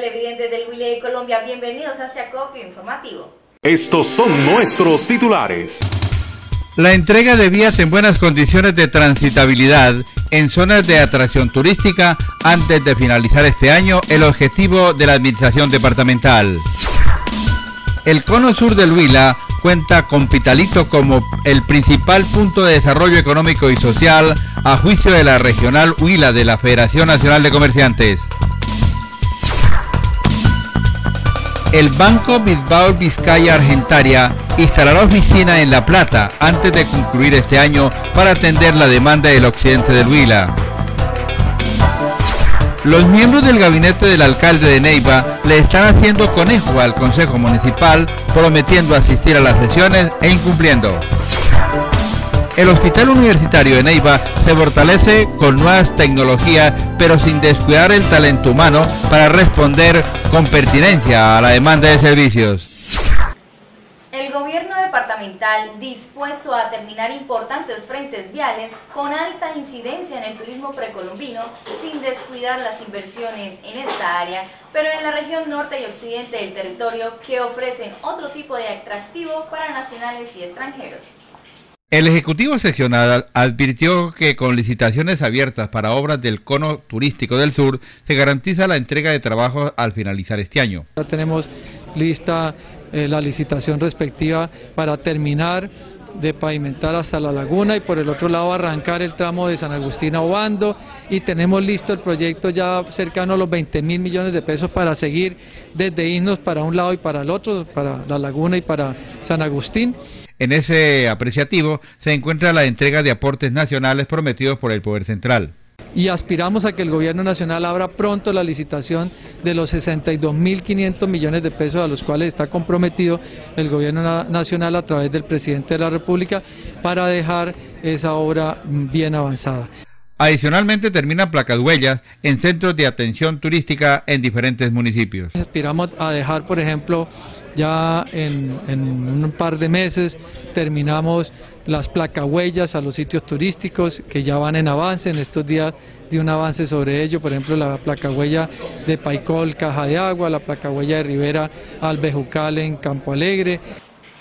Televidentes del Huila de Colombia, bienvenidos a este acopio informativo. Estos son nuestros titulares. La entrega de vías en buenas condiciones de transitabilidad en zonas de atracción turística antes de finalizar este año el objetivo de la administración departamental. El cono sur del Huila cuenta con Pitalito como el principal punto de desarrollo económico y social a juicio de la regional Huila de la Federación Nacional de Comerciantes. El Banco Bilbao Vizcaya Argentaria instalará oficina en La Plata antes de concluir este año para atender la demanda del occidente del Huila. Los miembros del gabinete del alcalde de Neiva le están haciendo conejo al Consejo Municipal, prometiendo asistir a las sesiones e incumpliendo. El Hospital Universitario de Neiva se fortalece con nuevas tecnologías, pero sin descuidar el talento humano para responder con pertinencia a la demanda de servicios. El gobierno departamental dispuesto a terminar importantes frentes viales con alta incidencia en el turismo precolombino sin descuidar las inversiones en esta área, pero en la región norte y occidente del territorio que ofrecen otro tipo de atractivo para nacionales y extranjeros. El Ejecutivo Seccional advirtió que con licitaciones abiertas para obras del cono turístico del sur se garantiza la entrega de trabajo al finalizar este año. Ya tenemos lista eh, la licitación respectiva para terminar de pavimentar hasta la laguna y por el otro lado arrancar el tramo de San Agustín a Obando y tenemos listo el proyecto ya cercano a los 20 mil millones de pesos para seguir desde irnos para un lado y para el otro, para la laguna y para San Agustín. En ese apreciativo se encuentra la entrega de aportes nacionales prometidos por el Poder Central. Y aspiramos a que el Gobierno Nacional abra pronto la licitación de los 62.500 millones de pesos a los cuales está comprometido el Gobierno Nacional a través del Presidente de la República para dejar esa obra bien avanzada. Adicionalmente termina placas huellas en centros de atención turística en diferentes municipios. Aspiramos a dejar, por ejemplo, ya en, un par de meses terminamos las huellas a los sitios turísticos que ya van en avance, en estos días de un avance sobre ello, por ejemplo la placa huella de Paicol, Caja de Agua, la placa huella de Rivera, Albejucal en Campo Alegre.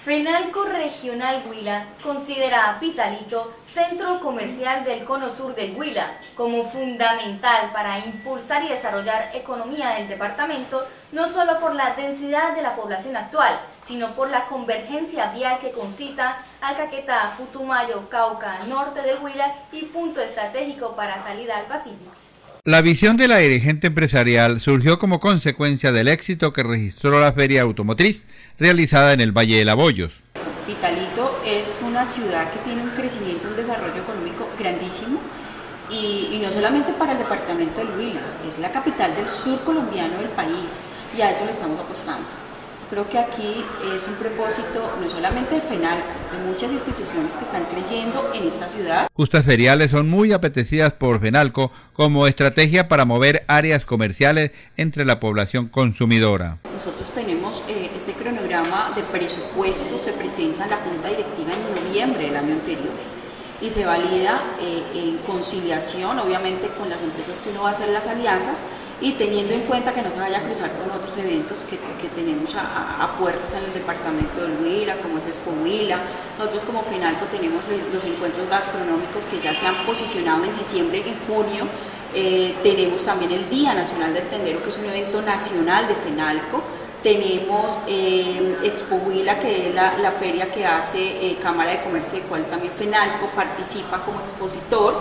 FENALCO Regional Huila considera a Pitalito centro comercial del cono sur del Huila como fundamental para impulsar y desarrollar economía del departamento, no solo por la densidad de la población actual, sino por la convergencia vial que concita al Caquetá, Putumayo, Cauca, norte del Huila y punto estratégico para salida al Pacífico. La visión de la dirigente empresarial surgió como consecuencia del éxito que registró la feria automotriz realizada en el Valle de Laboyos. Una ciudad que tiene un crecimiento, un desarrollo económico grandísimo y, y no solamente para el departamento del Huila, es la capital del sur colombiano del país y a eso le estamos apostando. Creo que aquí es un propósito no solamente de FENAL, de muchas instituciones que están creyendo en esta ciudad. Justas feriales son muy apetecidas por FENALCO como estrategia para mover áreas comerciales entre la población consumidora. Nosotros tenemos cronograma de presupuesto, se presenta en la Junta Directiva en noviembre del año anterior y se valida eh, en conciliación, obviamente con las empresas que uno va a hacer las alianzas, y teniendo en cuenta que no se vaya a cruzar con otros eventos que, tenemos a, puertas en el departamento de Huila, como es Expo Huila. Nosotros como FENALCO tenemos los encuentros gastronómicos que ya se han posicionado en diciembre y en junio. Eh, tenemos también el Día Nacional del Tendero, que es un evento nacional de FENALCO. Tenemos eh, Expo Huila, que es la, feria que hace eh, Cámara de Comercio, de cual también FENALCO participa como expositor.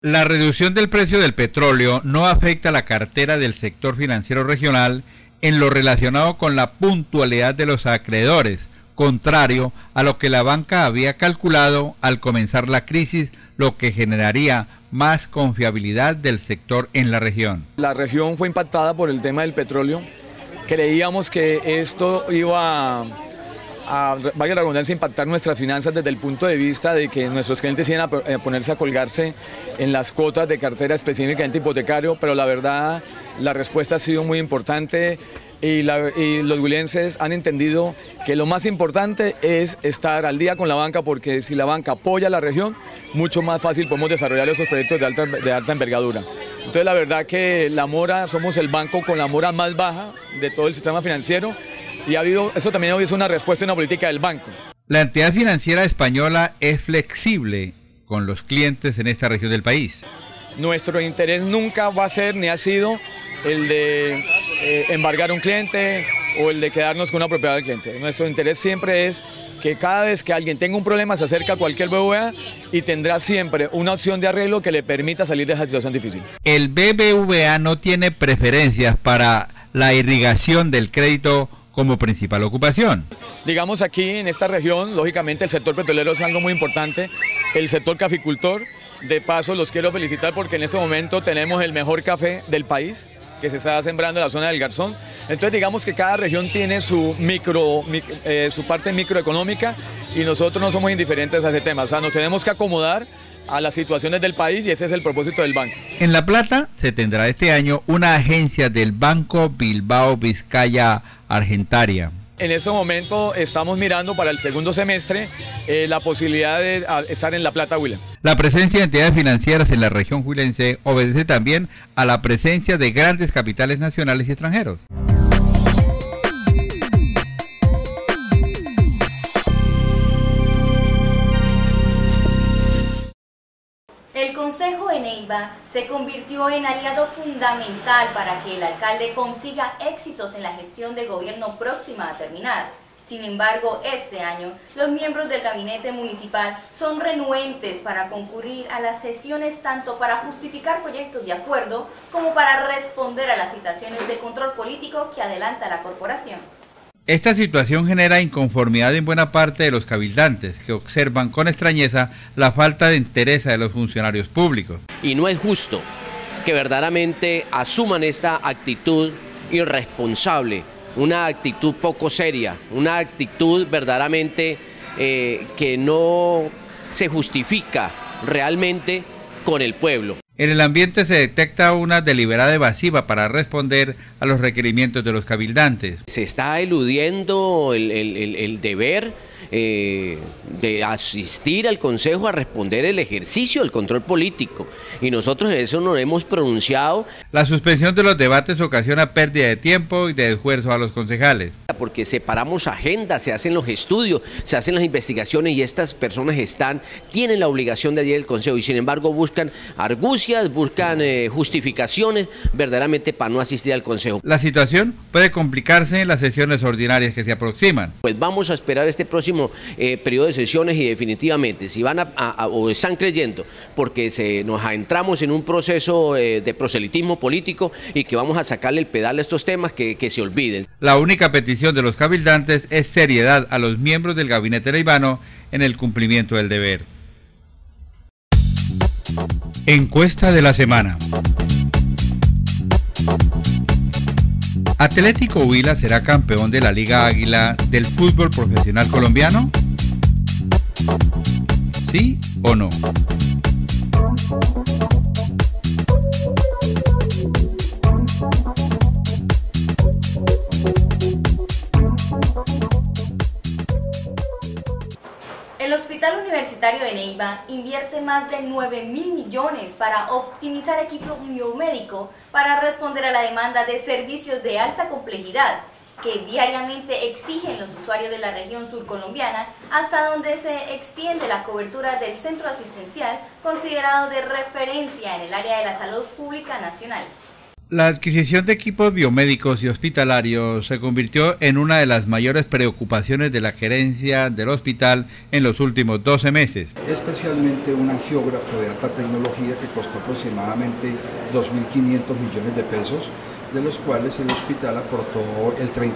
La reducción del precio del petróleo no afecta la cartera del sector financiero regional en lo relacionado con la puntualidad de los acreedores, contrario a lo que la banca había calculado al comenzar la crisis, lo que generaría más confiabilidad del sector en la región. La región fue impactada por el tema del petróleo. Creíamos que esto iba a a, la redundancia, impactar nuestras finanzas desde el punto de vista de que nuestros clientes iban a eh, ponerse a colgarse en las cuotas de cartera específicamente hipotecario, pero la verdad la respuesta ha sido muy importante. Y, los huilenses han entendido que lo más importante es estar al día con la banca porque si la banca apoya a la región, mucho más fácil podemos desarrollar esos proyectos de alta, de alta envergadura. Entonces la verdad que la mora, somos el banco con la mora más baja de todo el sistema financiero y ha habido, eso también ha habido una respuesta en la política del banco. La entidad financiera española es flexible con los clientes en esta región del país. Nuestro interés nunca va a ser ni ha sido el de eh, embargar un cliente o el de quedarnos con una propiedad del cliente. Nuestro interés siempre es que cada vez que alguien tenga un problema se acerca a cualquier BBVA y tendrá siempre una opción de arreglo que le permita salir de esa situación difícil. El BBVA no tiene preferencias para la irrigación del crédito como principal ocupación. Digamos aquí en esta región, lógicamente el sector petrolero es algo muy importante, el sector caficultor, de paso los quiero felicitar porque en este momento tenemos el mejor café del país que se está sembrando en la zona del Garzón. Entonces digamos que cada región tiene su, micro, eh, su parte microeconómica y nosotros no somos indiferentes a ese tema. O sea, nos tenemos que acomodar a las situaciones del país y ese es el propósito del banco. En La Plata se tendrá este año una agencia del Banco Bilbao Vizcaya Argentaria. En este momento estamos mirando para el segundo semestre eh, la posibilidad de estar en La Plata, Huila. La presencia de entidades financieras en la región huilense obedece también a la presencia de grandes capitales nacionales y extranjeros. Se convirtió en aliado fundamental para que el alcalde consiga éxitos en la gestión de gobierno próxima a terminar. Sin embargo, este año, los miembros del gabinete municipal son renuentes para concurrir a las sesiones tanto para justificar proyectos de acuerdo como para responder a las citaciones de control político que adelanta la corporación. Esta situación genera inconformidad en buena parte de los cabildantes, que observan con extrañeza la falta de interés de los funcionarios públicos. Y no es justo que verdaderamente asuman esta actitud irresponsable, una actitud poco seria, una actitud verdaderamente eh, que no se justifica realmente con el pueblo. En el ambiente se detecta una deliberada evasiva para responder a los requerimientos de los cabildantes. Se está eludiendo el, deber eh, de asistir al Consejo a responder el ejercicio del control político. Y nosotros en eso nos hemos pronunciado. La suspensión de los debates ocasiona pérdida de tiempo y de esfuerzo a los concejales. Porque separamos agendas, se hacen los estudios, se hacen las investigaciones y estas personas están, tienen la obligación de ir al Consejo y sin embargo buscan argucias, buscan eh, justificaciones verdaderamente para no asistir al Consejo. La situación puede complicarse en las sesiones ordinarias que se aproximan. Pues vamos a esperar este próximo eh, periodo de sesiones y definitivamente si van a, o están creyendo porque se, nos adentramos en un proceso eh, de proselitismo político y que vamos a sacarle el pedal a estos temas que, que se olviden. La única petición de los cabildantes es seriedad a los miembros del gabinete leibano en el cumplimiento del deber. Encuesta de la semana. ¿Atlético Huila será campeón de la Liga Águila del fútbol profesional colombiano? ¿Sí o no? Universitario de Neiva invierte más de 9 mil millones para optimizar equipo biomédico para responder a la demanda de servicios de alta complejidad que diariamente exigen los usuarios de la región surcolombiana, hasta donde se extiende la cobertura del centro asistencial considerado de referencia en el área de la salud pública nacional. La adquisición de equipos biomédicos y hospitalarios se convirtió en una de las mayores preocupaciones de la gerencia del hospital en los últimos 12 meses. Especialmente un angiógrafo de alta tecnología que costó aproximadamente 2.500 millones de pesos, de los cuales el hospital aportó el 30%.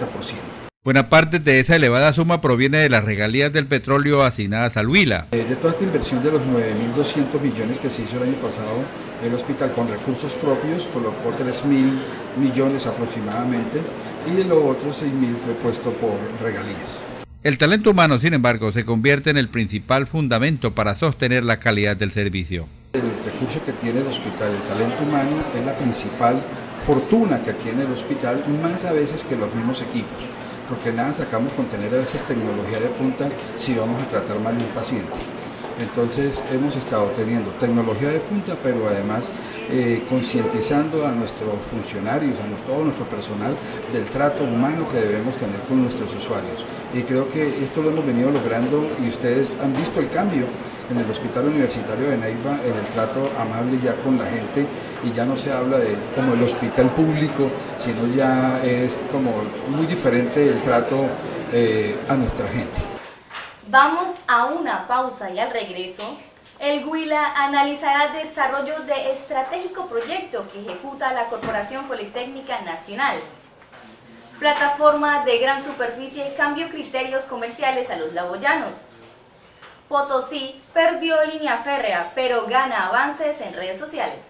Buena parte de esa elevada suma proviene de las regalías del petróleo asignadas al Huila. Eh, de toda esta inversión de los 9.200 millones que se hizo el año pasado, el hospital con recursos propios colocó 3.000 millones aproximadamente y de los otros 6.000 fue puesto por regalías. El talento humano, sin embargo, se convierte en el principal fundamento para sostener la calidad del servicio. El recurso que tiene el hospital, el talento humano, es la principal fortuna que tiene el hospital, más a veces que los mismos equipos, porque nada sacamos con tener a veces tecnología de punta si vamos a tratar mal a un paciente. Entonces hemos estado teniendo tecnología de punta, pero además eh, concientizando a nuestros funcionarios, a todo nuestro personal del trato humano que debemos tener con nuestros usuarios. Y creo que esto lo hemos venido logrando y ustedes han visto el cambio en el Hospital Universitario de Neiva, en el trato amable ya con la gente y ya no se habla de como el hospital público, sino ya es como muy diferente el trato eh, a nuestra gente. Vamos a una pausa y al regreso, el Huila analizará desarrollo de estratégico proyecto que ejecuta la Corporación Politécnica Nacional. Plataforma de gran superficie cambio criterios comerciales a los laboyanos. Potosí perdió línea férrea, pero gana avances en redes sociales.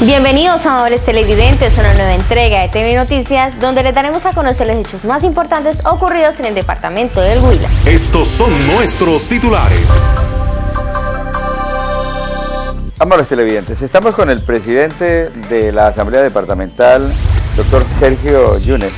Bienvenidos, amables televidentes, a una nueva entrega de TV Noticias, donde les daremos a conocer los hechos más importantes ocurridos en el departamento del Huila. Estos son nuestros titulares. Amables televidentes, estamos con el presidente de la Asamblea Departamental, doctor Sergio Yunes.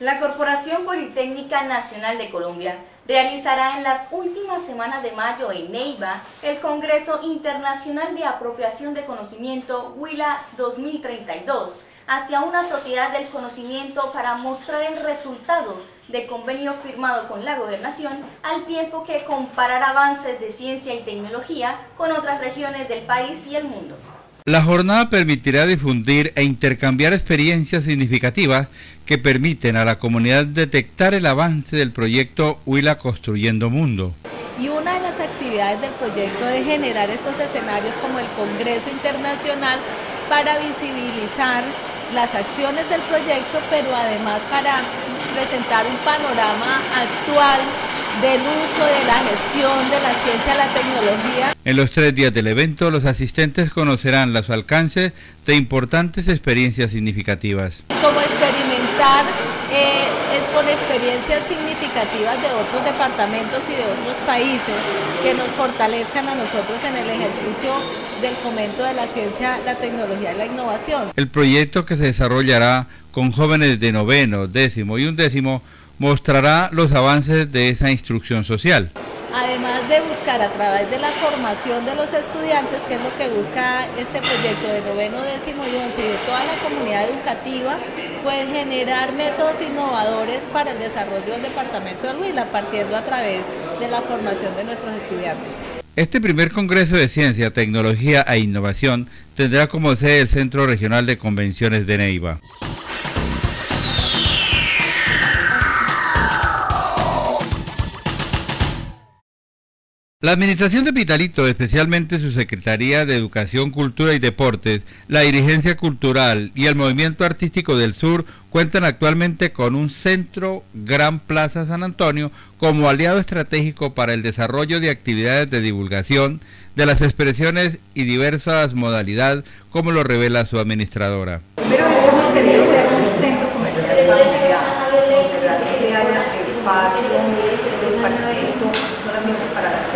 La Corporación Politécnica Nacional de Colombia realizará en las últimas semanas de mayo en Neiva el Congreso Internacional de Apropiación de Conocimiento Huila 2032 hacia una sociedad del conocimiento para mostrar el resultado de convenio firmado con la gobernación al tiempo que comparar avances de ciencia y tecnología con otras regiones del país y el mundo. La jornada permitirá difundir e intercambiar experiencias significativas que permiten a la comunidad detectar el avance del proyecto Huila Construyendo Mundo. Y una de las actividades del proyecto es generar estos escenarios como el Congreso Internacional para visibilizar las acciones del proyecto, pero además para presentar un panorama actual del uso de la gestión de la ciencia y la tecnología. En los tres días del evento, los asistentes conocerán los alcances de importantes experiencias significativas. Como experimentar eh, es con experiencias significativas de otros departamentos y de otros países que nos fortalezcan a nosotros en el ejercicio del fomento de la ciencia, la tecnología y la innovación. El proyecto que se desarrollará con jóvenes de noveno, décimo y undécimo mostrará los avances de esa instrucción social. Además de buscar a través de la formación de los estudiantes, que es lo que busca este proyecto de noveno, décimo y once y de toda la comunidad educativa, pues generar métodos innovadores para el desarrollo del departamento de Huila, partiendo a través de la formación de nuestros estudiantes. Este primer Congreso de Ciencia, Tecnología e Innovación tendrá como sede el Centro Regional de Convenciones de Neiva. La Administración de Pitalito, especialmente su Secretaría de Educación, Cultura y Deportes, la Dirigencia Cultural y el Movimiento Artístico del Sur cuentan actualmente con un centro Gran Plaza San Antonio como aliado estratégico para el desarrollo de actividades de divulgación de las expresiones y diversas modalidades, como lo revela su administradora. Pero hemos querido ser un centro comercial de espacio de solamente para las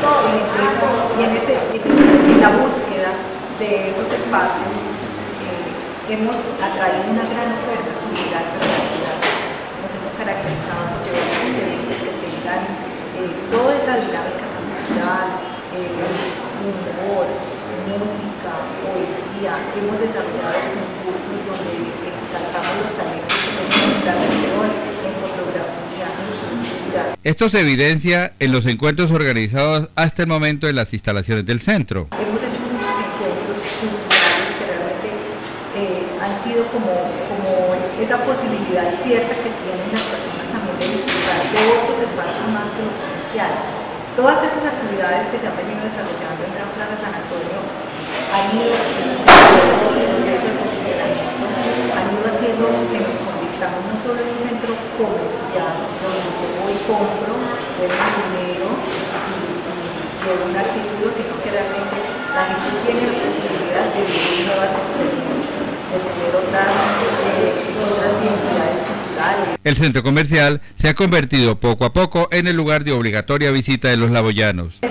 y en, ese, en la búsqueda de esos espacios eh, hemos atraído una gran oferta cultural para la ciudad. Nos hemos caracterizado por llevar muchos eventos que tengan eh, toda esa dinámica cultural, humor, música, poesía. Hemos desarrollado concursos donde exaltamos los talentos que tenemos cultura. Esto se evidencia en los encuentros organizados hasta el momento en las instalaciones del centro. Hemos hecho muchos encuentros culturales que realmente eh, han sido como, esa posibilidad cierta que tienen las personas también de disfrutar de otros espacios más que lo comercial. Todas esas actividades que se han venido desarrollando en Gran Plaza San Antonio han ido haciendo que nos convirtamos no solo en un centro comercial, donde yo voy y compro, doy dinero y, y llevo un artículo, sino que realmente la gente tiene la posibilidad de vivir nuevas experiencias, de tener otras, eh, otras identidades culturales. El centro comercial se ha convertido poco a poco en el lugar de obligatoria visita de los laboyanos. Eh.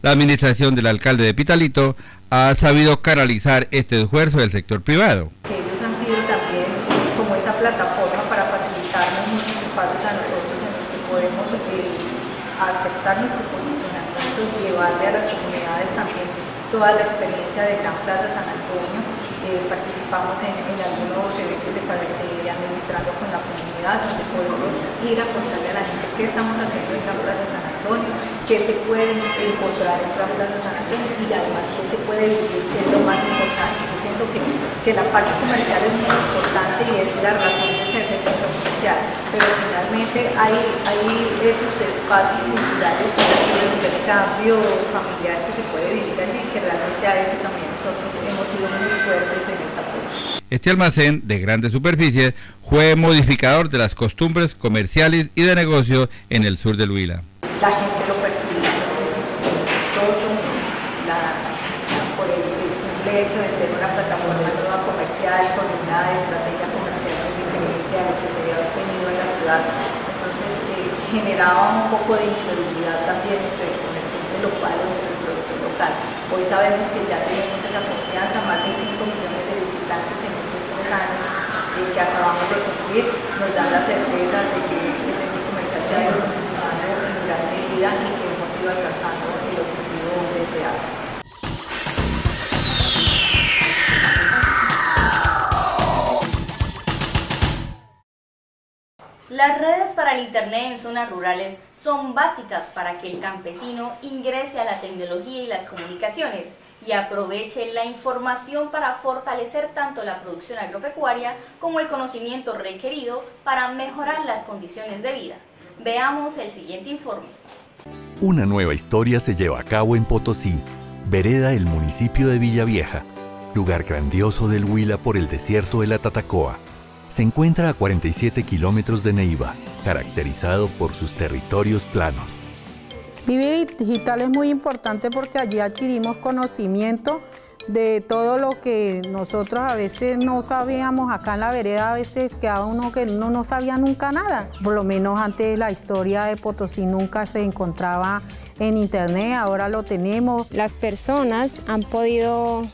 La administración del alcalde de Pitalito ha sabido canalizar este esfuerzo del sector privado. que ellos han sido también como esa plataforma para facilitarnos muchos espacios a nosotros en los que podemos eh, aceptar nuestro posicionamiento y llevarle a comunidades también toda la experiencia de Gran Plaza San Antonio. Eh, participamos en, algunos eventos de, de administrando con la comunidad donde podemos ir a contarle a la gente qué estamos haciendo en Gran Plaza San Antonio, qué se puede encontrar en Gran Plaza San Antonio y además qué se puede vivir, que es lo más importante. Yo pienso que, que la parte comercial es muy importante y es la razón centro comercial, pero finalmente hay, hay esos espacios culturales y de intercambio familiar que se puede vivir allí, que realmente a eso también nosotros hemos sido muy fuertes en esta apuesta. Este almacén de grandes superficies fue modificador de las costumbres comerciales y de negocios en el sur del Huila. la gente lo percibe es costoso, la, por el, el simple hecho de ser una plataforma nueva comercial con una estrategia comercial muy diferente a lo que se había tenido en la ciudad. Entonces eh, generaba un poco de incredulidad también entre el comerciante local o entre el productor local. Hoy sabemos que ya tenemos esa confianza, más de 5 millones de visitantes en estos tres años eh, que acabamos de cumplir, nos dan la certeza de que el centro comercial se ha ido posicionando en gran medida y que hemos ido alcanzando el objetivo deseado. Las redes para el Internet en zonas rurales son básicas para que el campesino ingrese a la tecnología y las comunicaciones y aproveche la información para fortalecer tanto la producción agropecuaria como el conocimiento requerido para mejorar las condiciones de vida. Veamos el siguiente informe. Una nueva historia se lleva a cabo en Potosí, vereda del municipio de Villavieja, lugar grandioso del Huila por el desierto de la Tatacoa. Se encuentra a 47 kilómetros de Neiva, caracterizado por sus territorios planos. Vive Digital es muy importante porque allí adquirimos conocimiento de todo lo que nosotros a veces no sabíamos acá en la vereda, a veces quedaba uno que uno no sabía nunca nada. Por lo menos antes la historia de Potosí nunca se encontraba en internet, ahora lo tenemos. Las personas han podido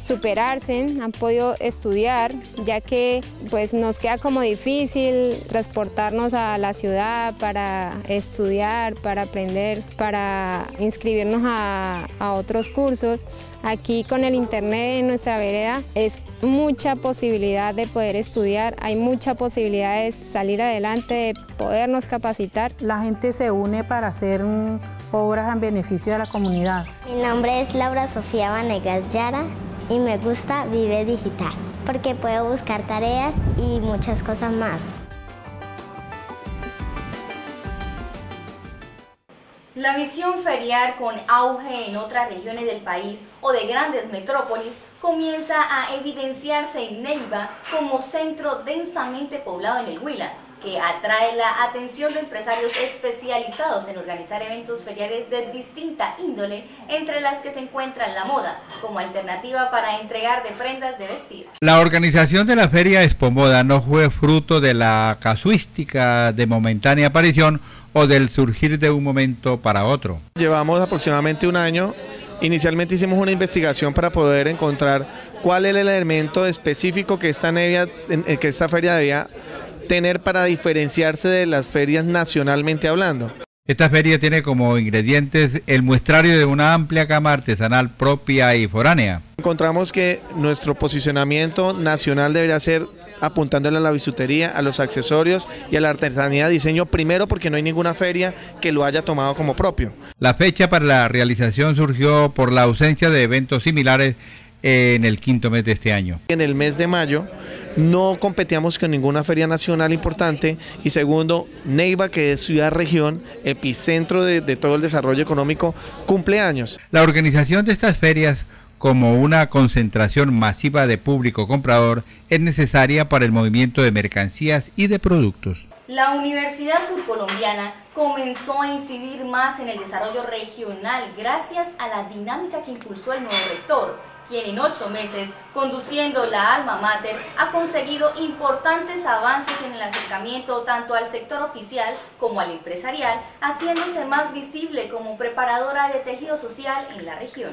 superarse, han podido estudiar, ya que pues nos queda como difícil transportarnos a la ciudad para estudiar, para aprender, para inscribirnos a, a otros cursos. Aquí con el internet en nuestra vereda es mucha posibilidad de poder estudiar, hay mucha posibilidad de salir adelante, de podernos capacitar. La gente se une para hacer obras en beneficio de la comunidad. Mi nombre es Laura Sofía Vanegas Yara y me gusta Vive Digital porque puedo buscar tareas y muchas cosas más. La visión ferial con auge en otras regiones del país o de grandes metrópolis comienza a evidenciarse en Neiva como centro densamente poblado en el Huila, que atrae la atención de empresarios especializados en organizar eventos feriales de distinta índole, entre las que se encuentra la moda, como alternativa para entregar de prendas de vestir. La organización de la Feria Expomoda no fue fruto de la casuística de momentánea aparición o del surgir de un momento para otro. Llevamos aproximadamente un año Inicialmente hicimos una investigación para poder encontrar cuál es el elemento específico que esta, que esta feria debía tener para diferenciarse de las ferias nacionalmente hablando. Esta feria tiene como ingredientes el muestrario de una amplia cama artesanal propia y foránea. Encontramos que nuestro posicionamiento nacional debería ser apuntándole a la bisutería, a los accesorios y a la artesanía de diseño primero porque no hay ninguna feria que lo haya tomado como propio. La fecha para la realización surgió por la ausencia de eventos similares en el quinto mes de este año. En el mes de mayo no competíamos con ninguna feria nacional importante y segundo, Neiva, que es ciudad región, epicentro de, de todo el desarrollo económico, cumple años. La organización de estas ferias como una concentración masiva de público comprador es necesaria para el movimiento de mercancías y de productos. La Universidad Surcolombiana comenzó a incidir más en el desarrollo regional gracias a la dinámica que impulsó el nuevo rector, quien en ocho meses, conduciendo la alma mater, ha conseguido importantes avances en el acercamiento tanto al sector oficial como al empresarial, haciéndose más visible como preparadora de tejido social en la región.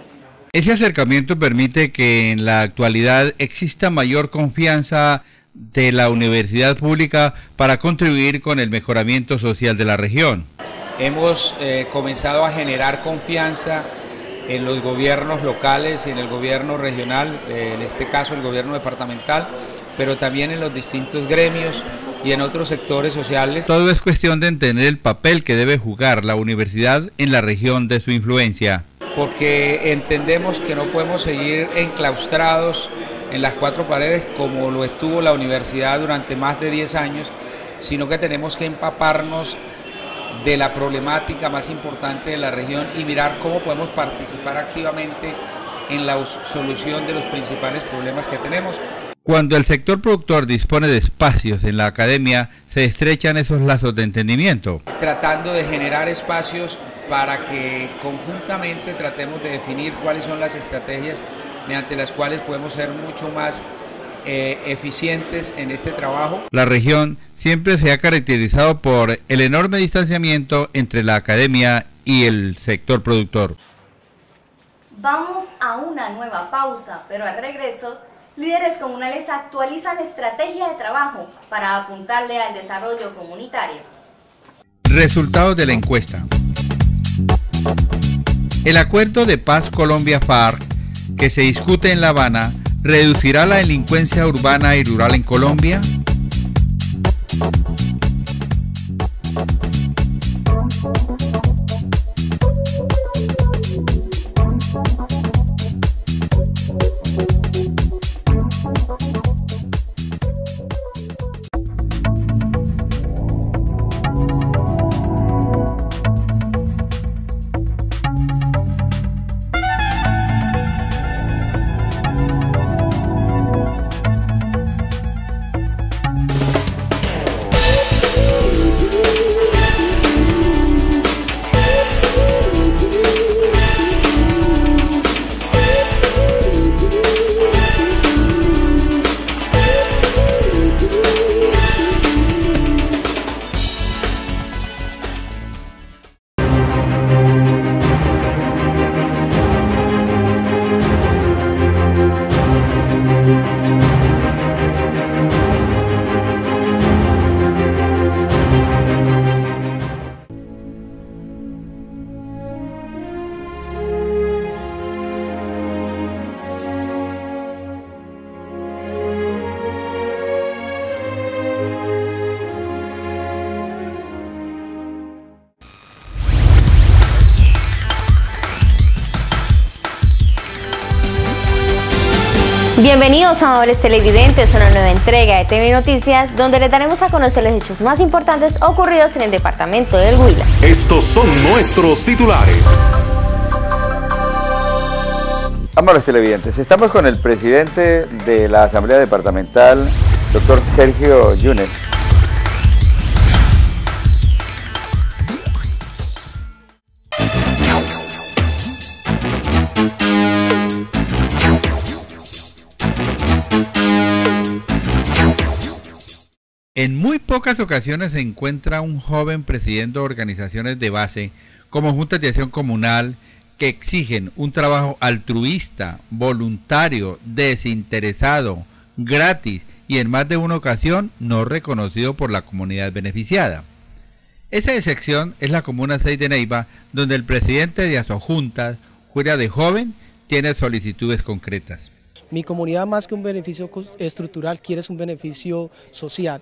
Ese acercamiento permite que en la actualidad exista mayor confianza de la universidad pública para contribuir con el mejoramiento social de la región. Hemos eh, comenzado a generar confianza en los gobiernos locales y en el gobierno regional, eh, en este caso el gobierno departamental, pero también en los distintos gremios y en otros sectores sociales. Todo es cuestión de entender el papel que debe jugar la universidad en la región de su influencia porque entendemos que no podemos seguir enclaustrados en las cuatro paredes como lo estuvo la universidad durante más de 10 años, sino que tenemos que empaparnos de la problemática más importante de la región y mirar cómo podemos participar activamente en la solución de los principales problemas que tenemos. Cuando el sector productor dispone de espacios en la academia, se estrechan esos lazos de entendimiento. Tratando de generar espacios para que conjuntamente tratemos de definir cuáles son las estrategias mediante las cuales podemos ser mucho más eh, eficientes en este trabajo. La región siempre se ha caracterizado por el enorme distanciamiento entre la academia y el sector productor. Vamos a una nueva pausa, pero al regreso, líderes comunales actualizan la estrategia de trabajo para apuntarle al desarrollo comunitario. Resultados de la encuesta. El acuerdo de paz Colombia-FARC que se discute en La Habana reducirá la delincuencia urbana y rural en Colombia. Bienvenidos, amables televidentes, a una nueva entrega de TV Noticias, donde les daremos a conocer los hechos más importantes ocurridos en el departamento del Huila. Estos son nuestros titulares. Amables televidentes, estamos con el presidente de la Asamblea Departamental, doctor Sergio Yunes. Muy pocas ocasiones se encuentra un joven presidiendo organizaciones de base como juntas de acción comunal que exigen un trabajo altruista, voluntario, desinteresado, gratis y en más de una ocasión no reconocido por la comunidad beneficiada. Esa excepción es la Comuna 6 de Neiva, donde el presidente de Asojuntas, Julia de Joven, tiene solicitudes concretas. Mi comunidad más que un beneficio estructural quiere un beneficio social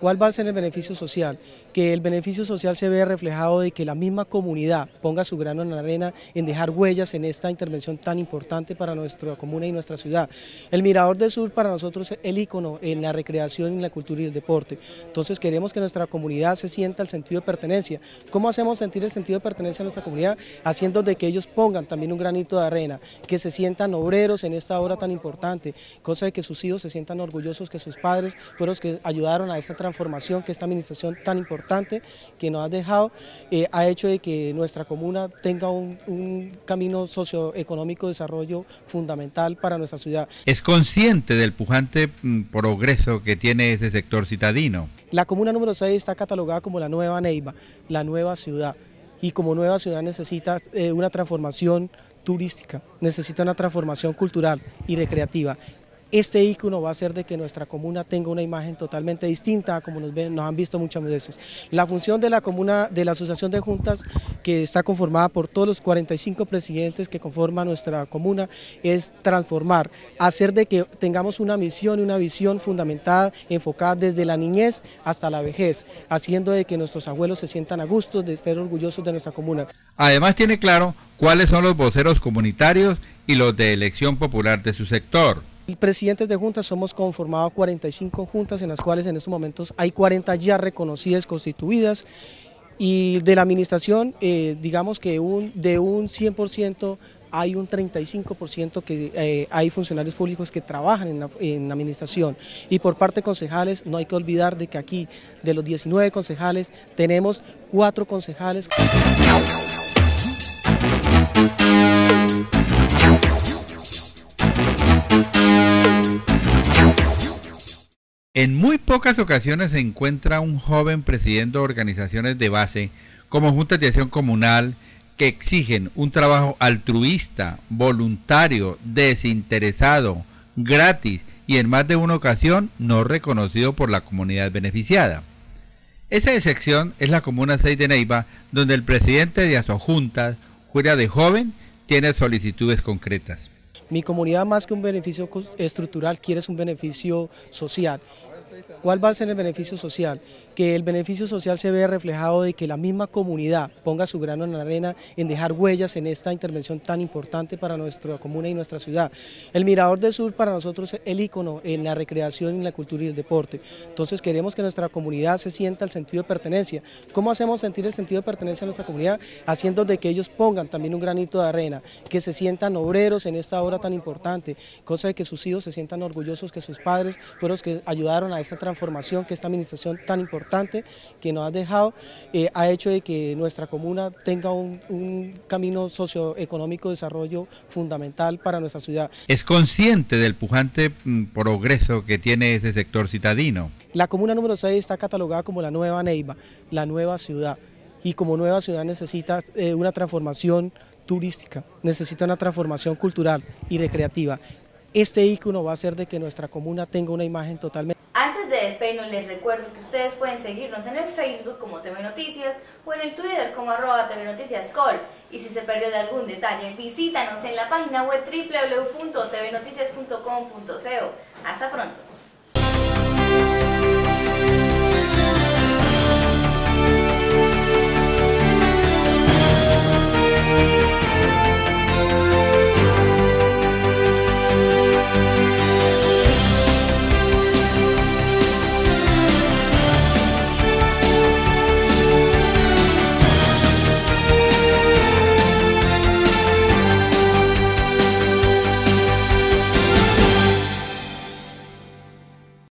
¿Cuál va a ser el beneficio social? Que el beneficio social se vea reflejado de que la misma comunidad ponga su grano en la arena en dejar huellas en esta intervención tan importante para nuestra comuna y nuestra ciudad. El Mirador del Sur para nosotros es el ícono en la recreación, en la cultura y el deporte. Entonces queremos que nuestra comunidad se sienta el sentido de pertenencia. ¿Cómo hacemos sentir el sentido de pertenencia a nuestra comunidad? Haciendo de que ellos pongan también un granito de arena, que se sientan obreros en esta obra tan importante, cosa de que sus hijos se sientan orgullosos que sus padres fueron los que ayudaron a esta transformación que esta administración tan importante que nos ha dejado eh, ha hecho de que nuestra comuna tenga un, un camino socioeconómico de desarrollo fundamental para nuestra ciudad. ¿Es consciente del pujante mm, progreso que tiene ese sector citadino? La comuna número 6 está catalogada como la nueva Neiva, la nueva ciudad y como nueva ciudad necesita eh, una transformación turística, necesita una transformación cultural y recreativa. Este ícono va a hacer de que nuestra comuna tenga una imagen totalmente distinta a como nos han visto muchas veces. La función de la comuna, de la asociación de juntas, que está conformada por todos los 45 presidentes que conforman nuestra comuna, es transformar, hacer de que tengamos una misión y una visión fundamentada, enfocada desde la niñez hasta la vejez, haciendo de que nuestros abuelos se sientan a gusto de estar orgullosos de nuestra comuna. Además tiene claro cuáles son los voceros comunitarios y los de elección popular de su sector. Presidentes de juntas somos conformados 45 juntas en las cuales en estos momentos hay 40 ya reconocidas, constituidas y de la administración eh, digamos que un, de un 100% hay un 35% que eh, hay funcionarios públicos que trabajan en la, administración y por parte de concejales no hay que olvidar de que aquí de los 19 concejales tenemos 4 concejales. En muy pocas ocasiones se encuentra un joven presidiendo organizaciones de base como juntas de acción comunal que exigen un trabajo altruista, voluntario, desinteresado, gratis y en más de una ocasión no reconocido por la comunidad beneficiada. Esa excepción es la Comuna 6 de Neiva, donde el presidente de Asojuntas, Julia de Joven, tiene solicitudes concretas. Mi comunidad más que un beneficio estructural quiere un beneficio social. ¿Cuál va a ser el beneficio social? Que el beneficio social se vea reflejado de que la misma comunidad ponga su grano en la arena en dejar huellas en esta intervención tan importante para nuestra comuna y nuestra ciudad. El Mirador del Sur para nosotros es el ícono en la recreación, en la cultura y el deporte. Entonces queremos que nuestra comunidad se sienta el sentido de pertenencia. ¿Cómo hacemos sentir el sentido de pertenencia a nuestra comunidad? Haciendo de que ellos pongan también un granito de arena, que se sientan obreros en esta obra tan importante, cosa de que sus hijos se sientan orgullosos que sus padres fueron los que ayudaron a esta transformación que esta administración tan importante que nos ha dejado eh, ha hecho de que nuestra comuna tenga un, un camino socioeconómico de desarrollo fundamental para nuestra ciudad. ¿Es consciente del pujante mm, progreso que tiene ese sector citadino? La comuna número 6 está catalogada como la nueva Neiva, la nueva ciudad y como nueva ciudad necesita eh, una transformación turística, necesita una transformación cultural y recreativa. Este ícono va a hacer de que nuestra comuna tenga una imagen totalmente... De despedirnos les recuerdo que ustedes pueden seguirnos en el Facebook como TV Noticias o en el Twitter como arroba TV Noticias Col. Y si se perdió de algún detalle, visítanos en la página web www.tvnoticias.com.co. Hasta pronto.